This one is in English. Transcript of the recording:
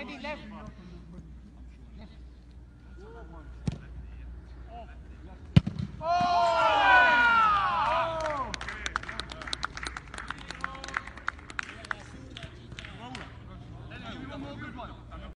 Eddie left.